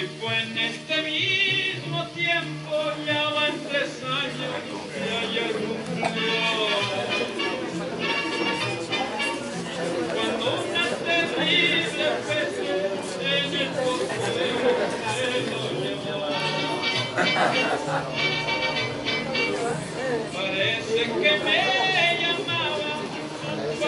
Y fue en este mismo tiempo, ya van tres años, que ayer cumplió. Cuando una terrible peste en el costero se lo llevó. Parece que me llamaba, un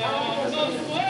Vamos, não, não.